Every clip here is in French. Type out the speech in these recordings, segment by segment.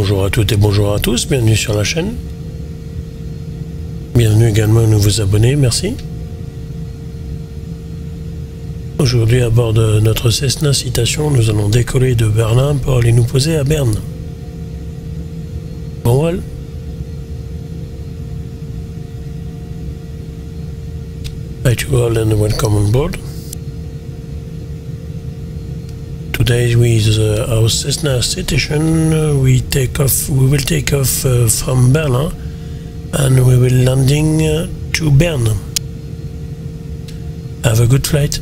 Bonjour à toutes et bonjour à tous, bienvenue sur la chaîne. Bienvenue également aux nouveaux abonnés, merci. Aujourd'hui à bord de notre Cessna Citation, nous allons décoller de Berlin pour aller nous poser à Berne. Bon vol Hi to all and welcome on board. Today with uh, our Cessna Citation, uh, we take off. We will take off uh, from Berlin, and we will landing uh, to Bern. Have a good flight.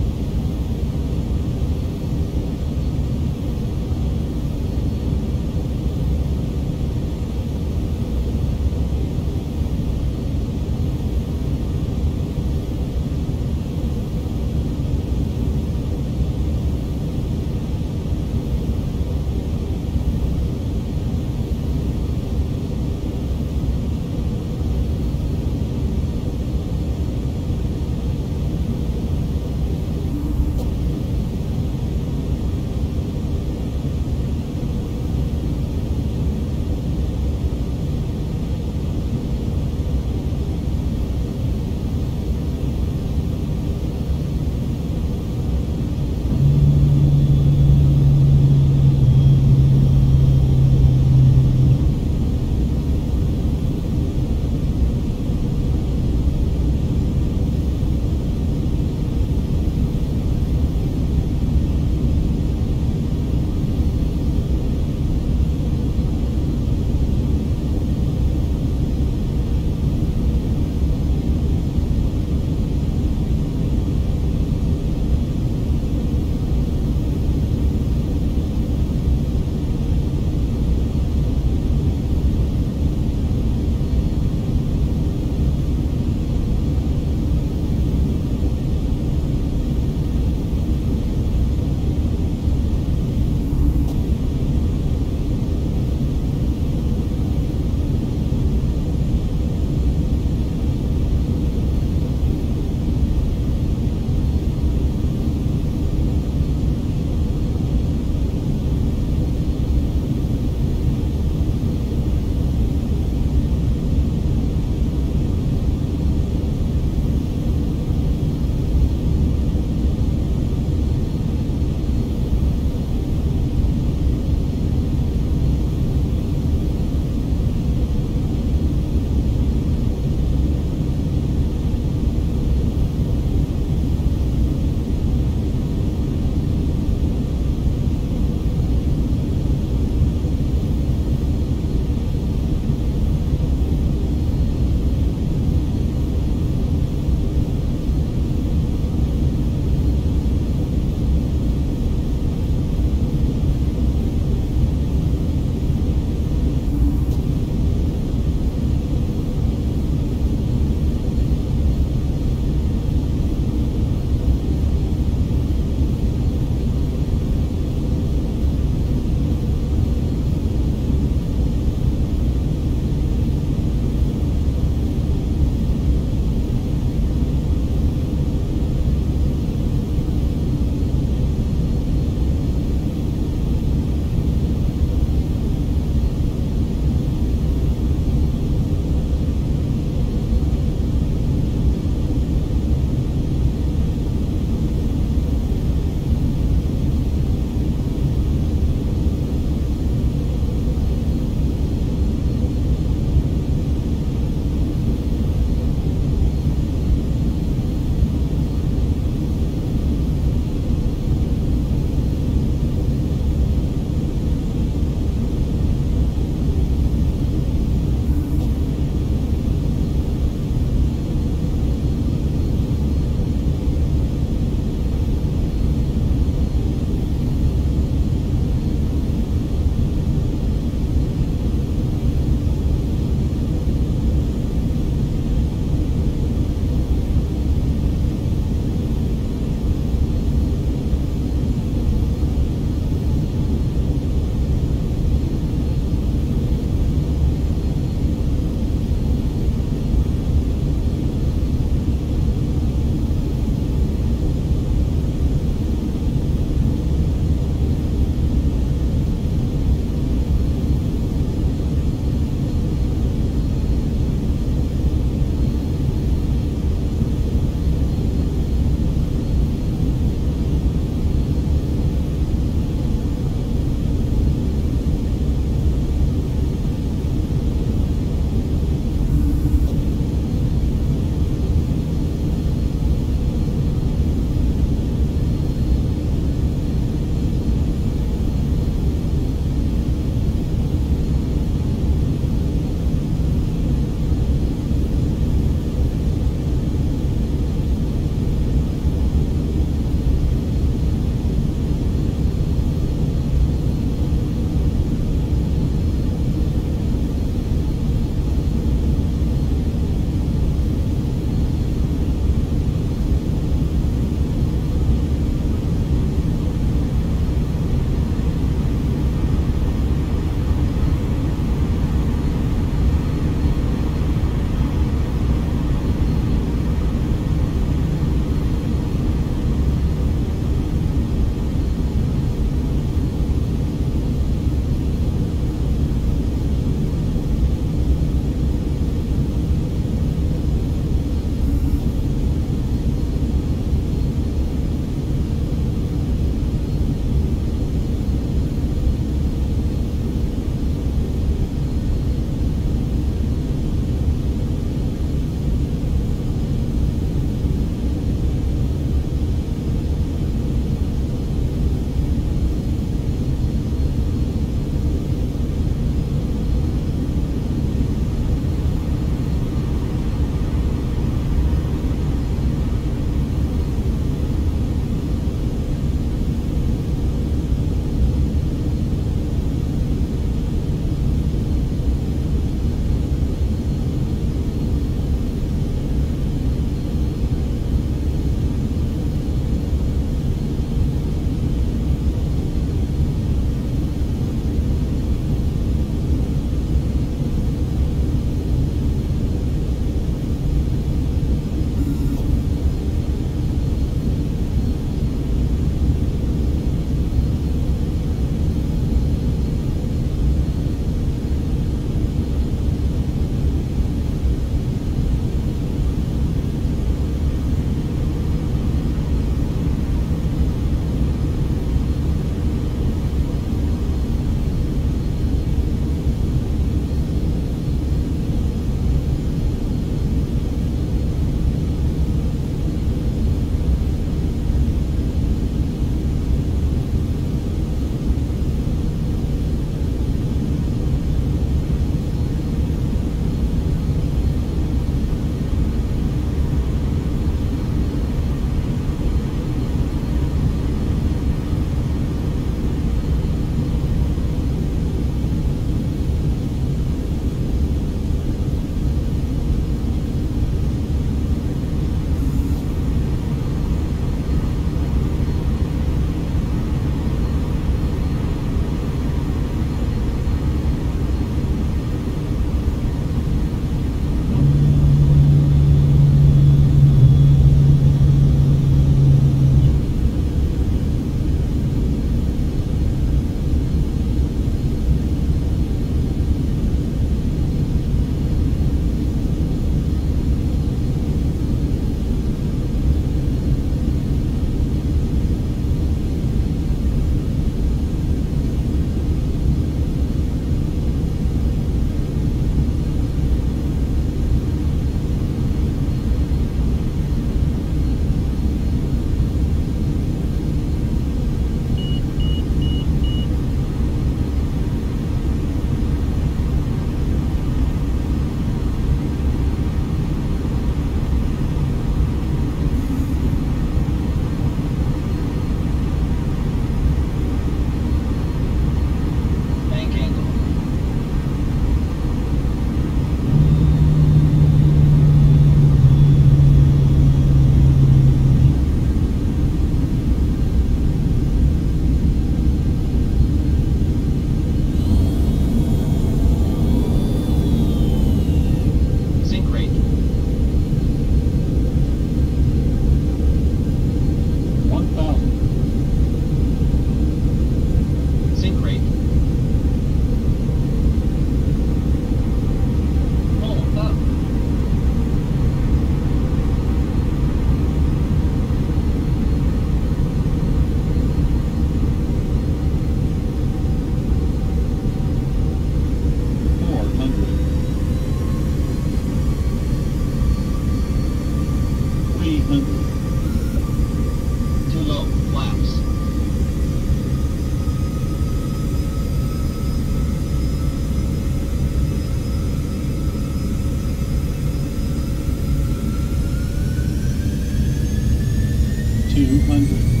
London.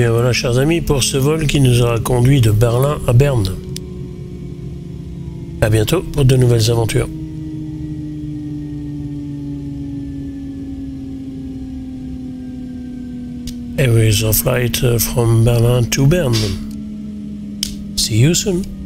Bien voilà, chers amis, pour ce vol qui nous aura conduit de Berlin à Berne. À bientôt pour de nouvelles aventures. A from Berlin to Bern. See you soon.